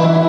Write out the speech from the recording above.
Oh.